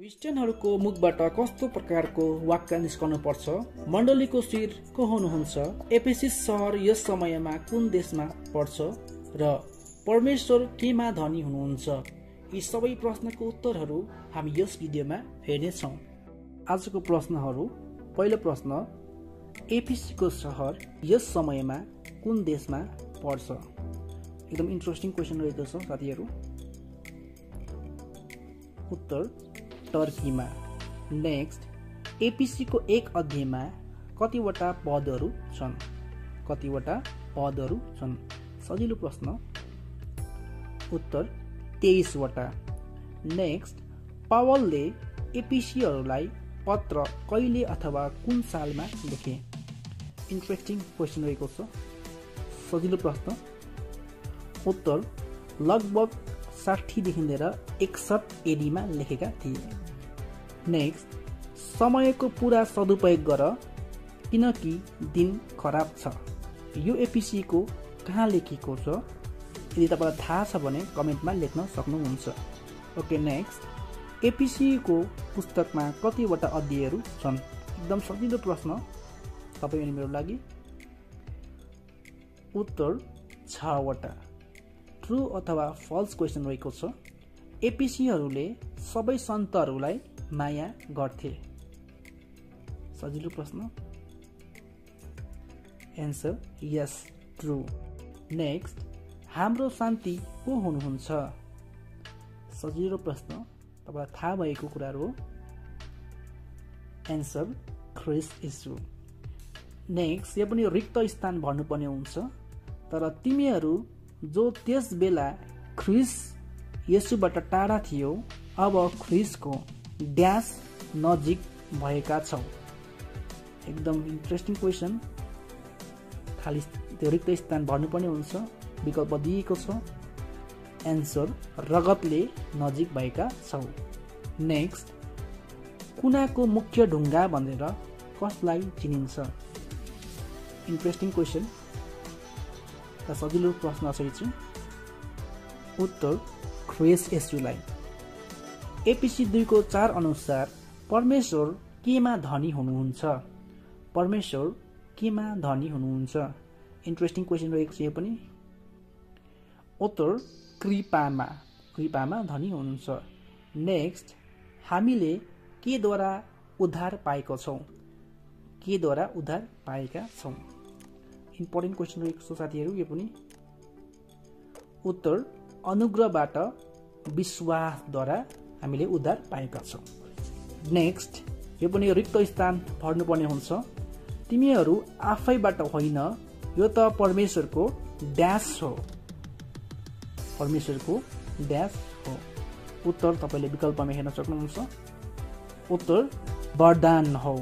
क्रिस्चियनहरूको मुखबाट कस्तो प्रकारको वाक्य निस्कनु पर्छ मण्डलीको शिर को हुनुहुन्छ एफेसिस सहर यस समयमा कुन देशमा पर्छ? र परमेश्वर केमा धनी हुनुहुन्छ? यी सबै प्रश्नको उत्तरहरू हामी यस भिडियोमा हेर्नेछौँ। आजको प्रश्नहरू पहिलो प्रश्न एफिसीको सहर यस समयमा कुन देशमा पर्छ? एकदम इन्ट्रेस्टिङ क्वेसन रहेको छ साथीहरू। उत्तर टर्कीमा। नेक्स्ट एपिसीको एक अध्यायमा कतिवटा पदहरू छन्? कतिवटा पदहरू छन्? सजिलो प्रश्न। उत्तर तेइसवटा। नेक्स्ट पावलले एपिसीहरूलाई पत्र कहिले अथवा कुन सालमा लेखे? इन्ट्रेस्टिङ क्वेसन रहेको छ। सजिलो प्रश्न। उत्तर लगभग साठीदेखि लिएर एकसठ एडीमा लेखेका थिए। नेक्स्ट समयको पुरा सदुपयोग गर किनकि दिन खराब छ। यो एपिसीको कहाँ लेखिएको छ? यदि तपाईँलाई थाहा छ भने कमेन्टमा लेख्न सक्नुहुन्छ। ओके नेक्स्ट एपिसीको पुस्तकमा कतिवटा अध्यायहरू छन्? एकदम सजिलो प्रश्न। तपाईँ मेरो लागि उत्तर छवटा। ट्रु अथवा फल्स क्वेसन रहेको छ। एपिसीहरूले सबै सन्तहरूलाई माया गर्थे। सजिलो प्रश्न। एन्सर यस ट्रु नेक्स्ट हाम्रो शान्ति को हुनुहुन्छ? सजिलो प्रश्न। तपाईँलाई थाहा भएको कुराहरू हो। एन्सर ख्रिस इस्यु नेक्स्ट यो पनि रिक्त स्थान भर्नुपर्ने हुन्छ। तर तिमीहरू जो त्यस बेला ख्रिस यसुबाट टाढा थियो अब ख्रिसको ड्यास नजिक भएका छौँ। एकदम इन्ट्रेस्टिङ क्वेसन खालि त्यो रिक्त स्थान भर्नुपर्ने हुन्छ विकल्प दिएको छ। एन्सर रगतले नजिक भएका छौँ। नेक्स्ट कुनाको मुख्य ढुङ्गा भनेर कसलाई चिनिन्छ? इन्ट्रेस्टिङ क्वेसन सजिलो प्रश्न छ चाहिँ उत्तर ख्रेस एसुलाई एपिसी दुईको चार अनुसार परमेश्वर केमा धनी हुनुहुन्छ? परमेश्वर केमा धनी हुनुहुन्छ? इन्ट्रेस्टिङ क्वेसन रहेको छ यो पनि। उत्तर कृपामा। कृपामा धनी हुनुहुन्छ। नेक्स्ट हामीले केद्वारा उद्धार पाएको छौँ? केद्वारा उद्धार पाएका छौँ? इम्पोर्टेन्ट क्वेसन रहेको छ साथीहरू यो पनि। उत्तर अनुग्रहबाट विश्वासद्वारा हामीले उद्धार पाएका छौँ। नेक्स्ट यो पनि रिक्त स्थान भर्नुपर्ने हुन्छ। तिमीहरू आफैबाट होइन यो त परमेश्वरको ड्यास हो। परमेश्वरको ड्यास हो। उत्तर तपाईँले विकल्पमा हेर्न सक्नुहुन्छ। उत्तर वरदान हो।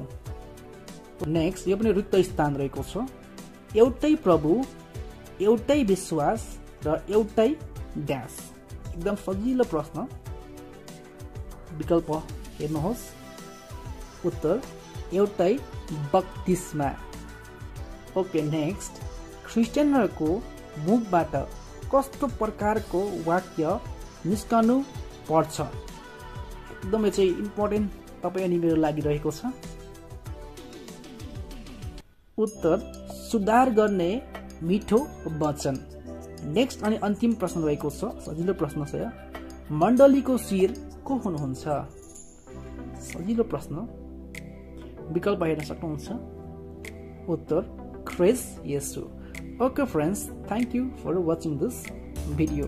नेक्स्ट यो पनि रिक्त स्थान रहेको छ। एउटै प्रभु एउटै विश्वास र एउटै ड्यास एकदम सजिलो प्रश्न। विकल्प हेर्नुहोस्। उत्तर एउटै बत्तिसमा ओके नेक्स्ट। क्रिस्चियनहरूको मुखबाट कस्तो प्रकारको वाक्य निस्कनु पर्छ? एकदमै चाहिँ इम्पोर्टेन्ट तपाईँ अनि मेरो लागि रहेको छ। उत्तर सुधार गर्ने मिठो वचन। नेक्स्ट अनि अन्तिम प्रश्न रहेको छ सजिलो प्रश्न छ मण्डलीको शिर को हुनुहुन्छ? सजिलो प्रश्न। विकल्प हेर्न सक्नुहुन्छ। उत्तर क्रेस यसु। Okay friends thank you for watching this video